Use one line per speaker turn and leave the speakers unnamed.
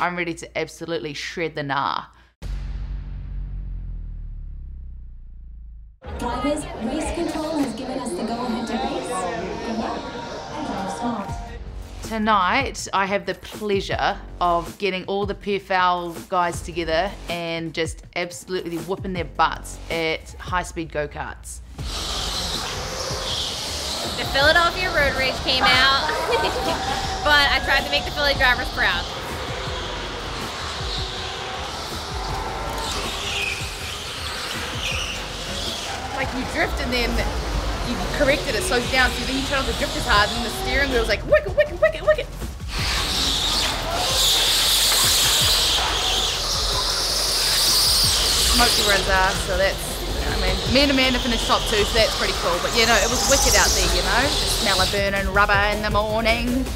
I'm ready to absolutely shred the gnar.
Drivers, race control has given us the go-ahead to race. Good luck and drive smart.
Tonight, I have the pleasure of getting all the PFL guys together and just absolutely whooping their butts at high speed go karts.
The Philadelphia Road Rage came out, but I tried to make the Philly drivers proud.
Like you drift and then you corrected it, slows down, so then you turn not the drift as hard, and the steering wheel's like wicked, wicked, wicked, wicked. Smokey runs ass, so that's, I mean, me and Amanda finished top two, so that's pretty cool. But you know, it was wicked out there, you know, the smell of burning rubber in the morning.